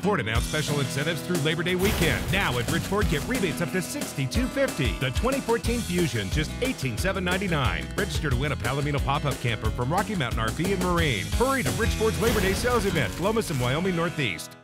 Ford announced special incentives through Labor Day weekend. Now at Rich Ford, get rebates up to $6,250. The 2014 Fusion, just $18,799. Register to win a Palomino pop-up camper from Rocky Mountain RV and Marine. Hurry to Rich Ford's Labor Day sales event, Lomas and Wyoming Northeast.